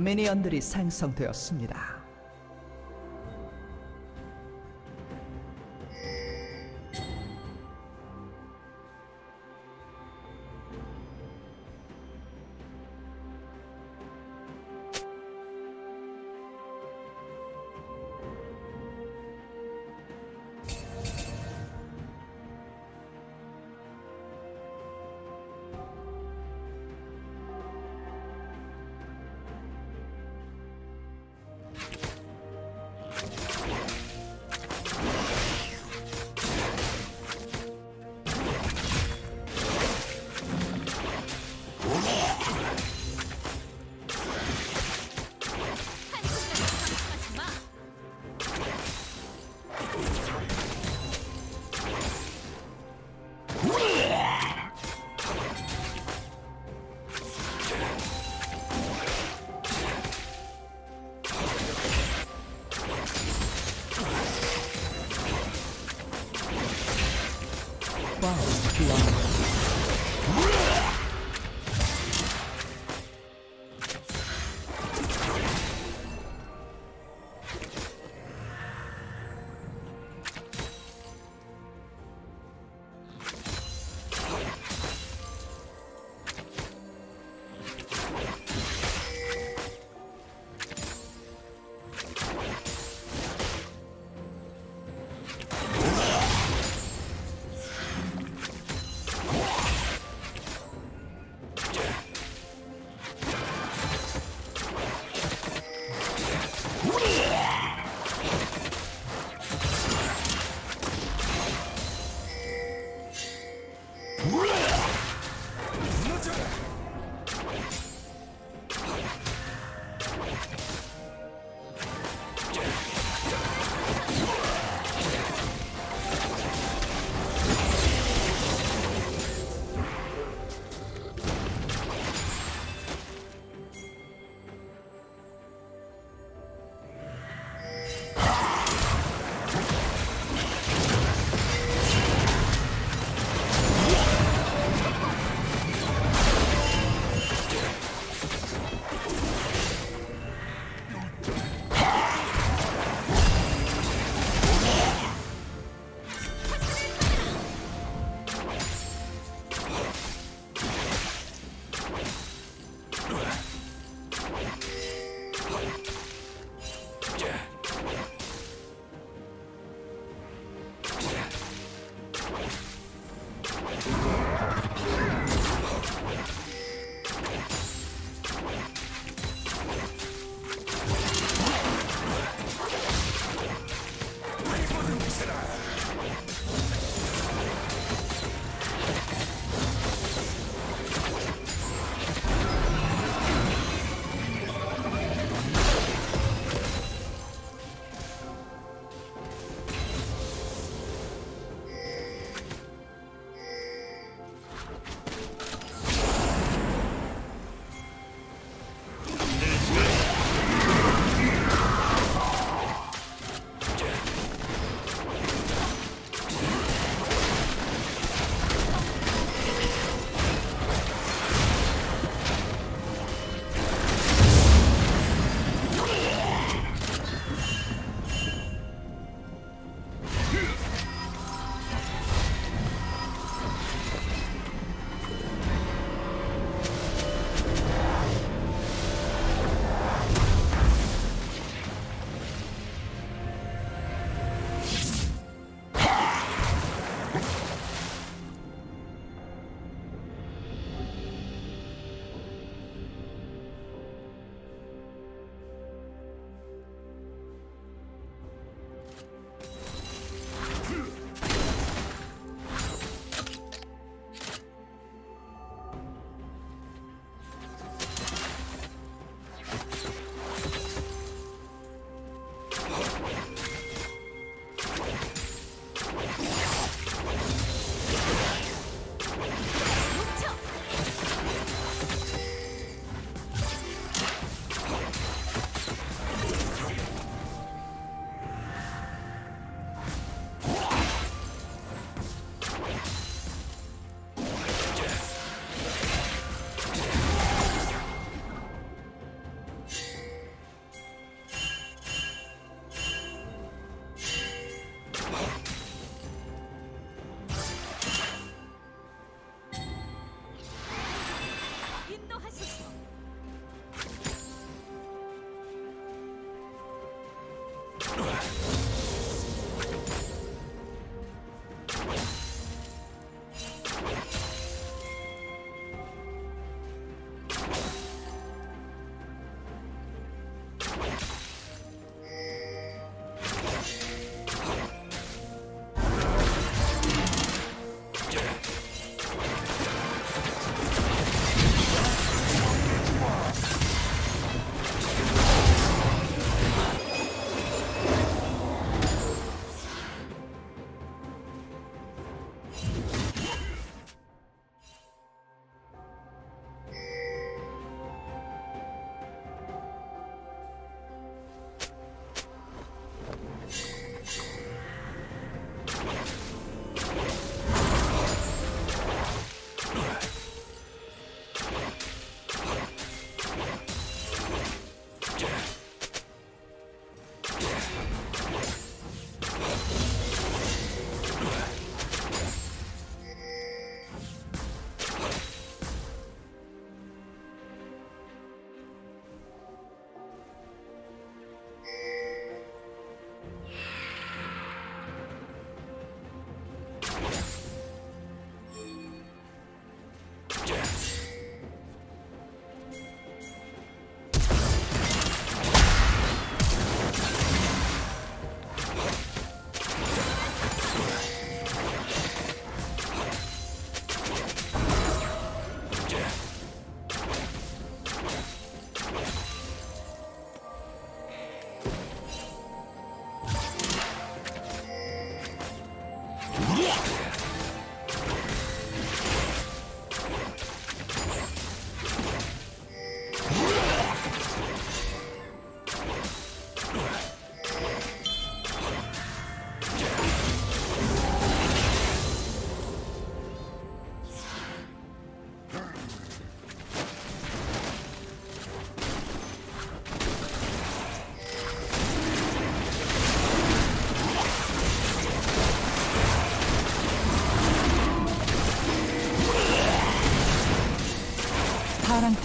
미니언들이 생성되었습니다. beyond.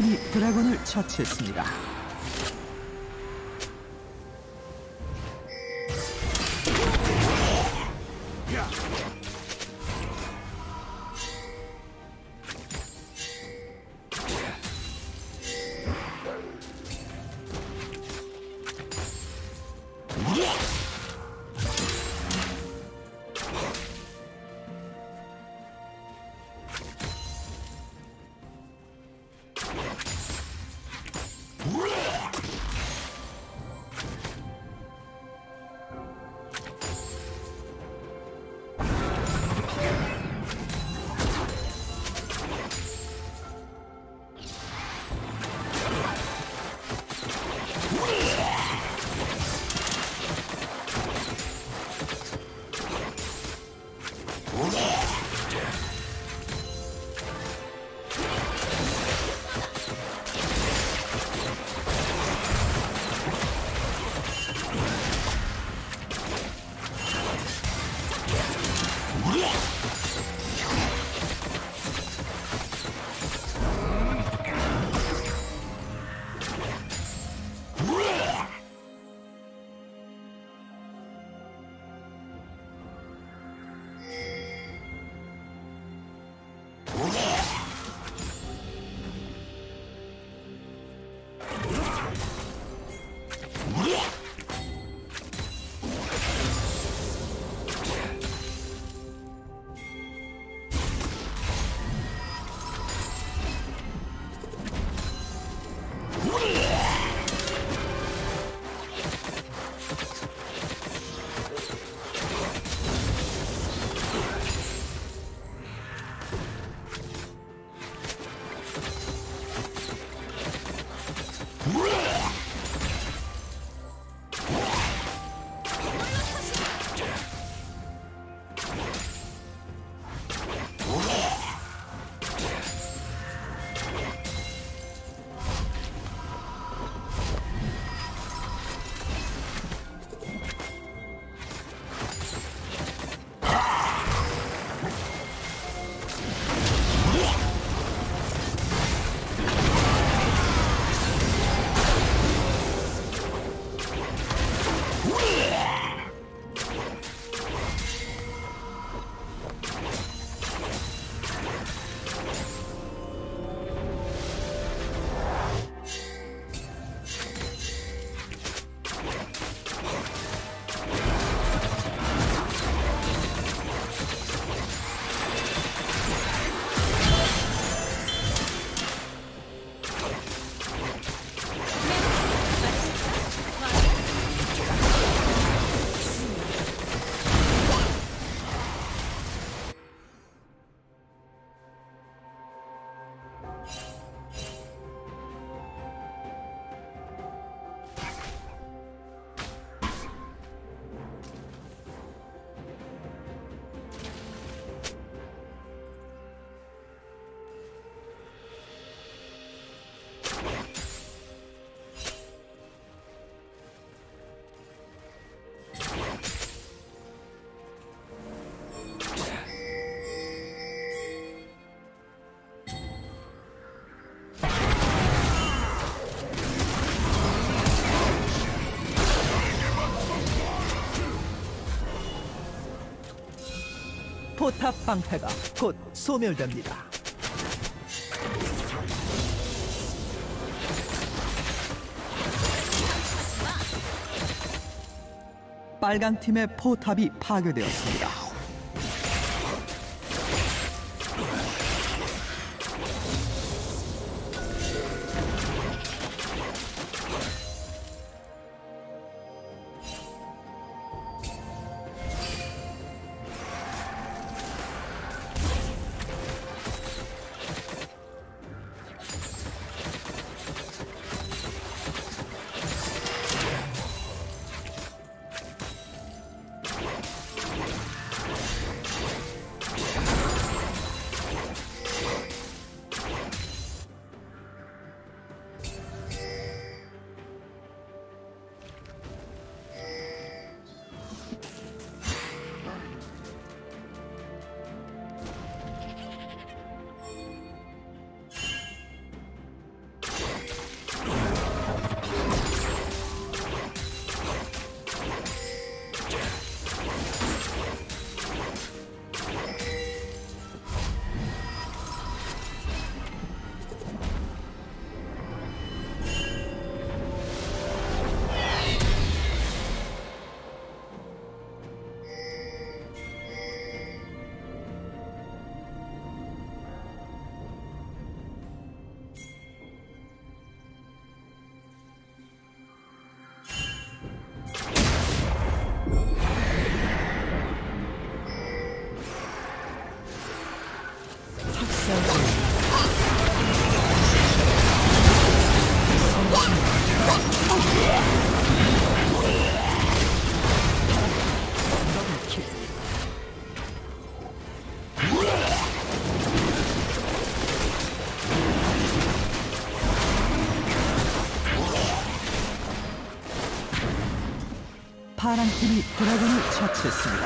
팀이 드래곤을 처치했습니다. 탑 방패가 곧 소멸됩니다. 빨강 팀의 포탑이 파괴되었습니다. 파란 팀이 드래곤을 처치했습니다.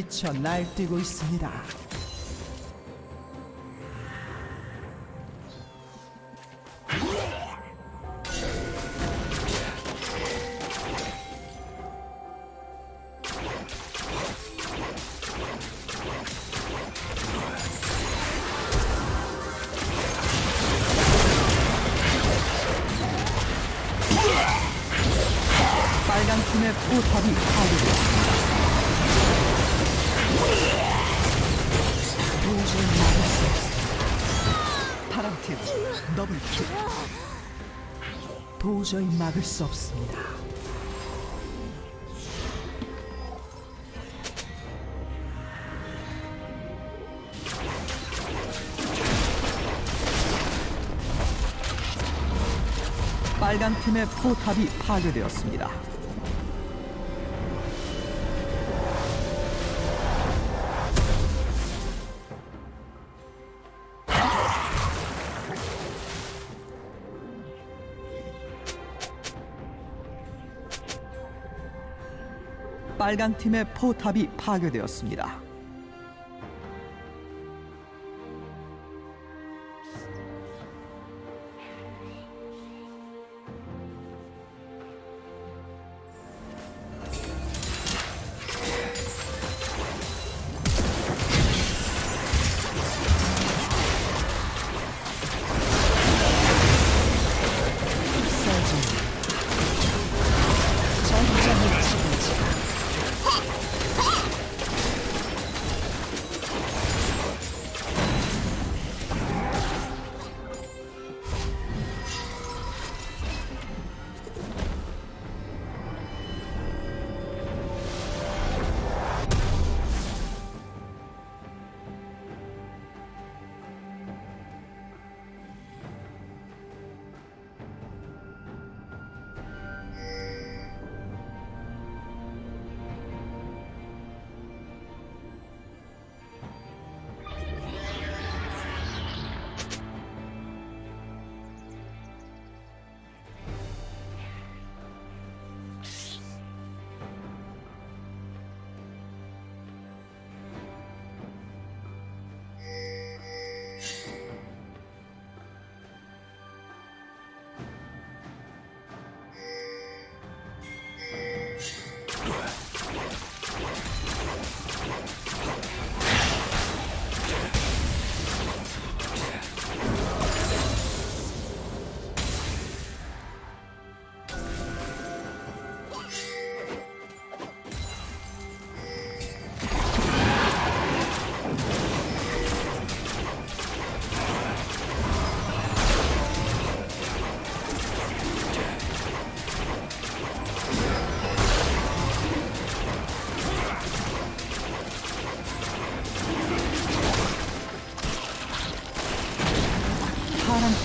미쳐 날뛰고 있습니다. 빨간 팀의 포탑이 파괴되었습니다. 팀 더블킬. 도저히 막을 수 없습니다. 빨간 팀의 포탑이 파괴되었습니다. 빨간 팀의 포탑이 파괴되었습니다.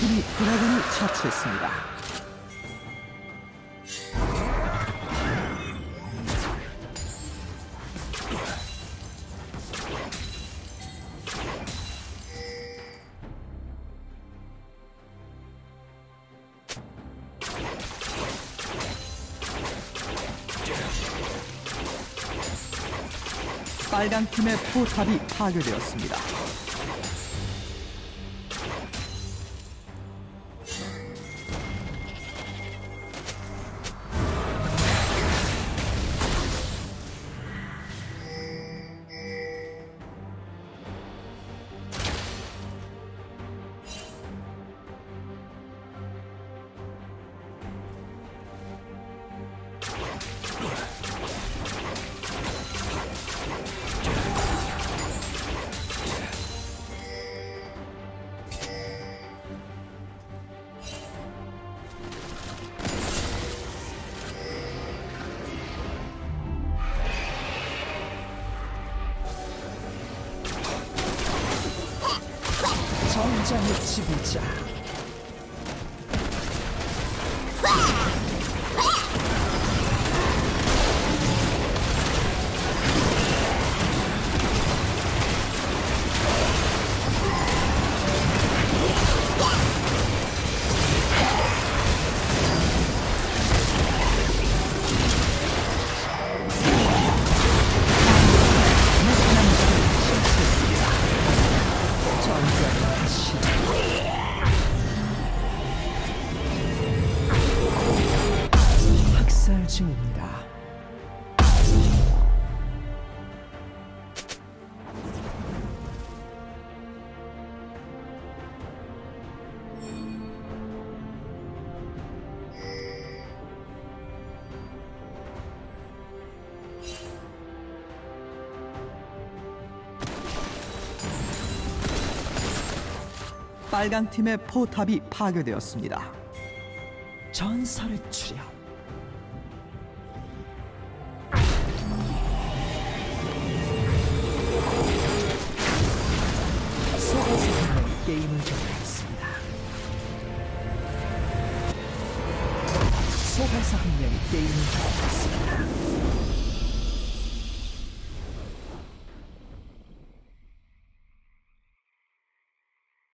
파란 팀이 드래곤을 처치했습니다. 빨간 팀의 포탑이 파괴되었습니다. 전 빨간 팀의 포탑이 파괴되었습니다. 전설의 출현.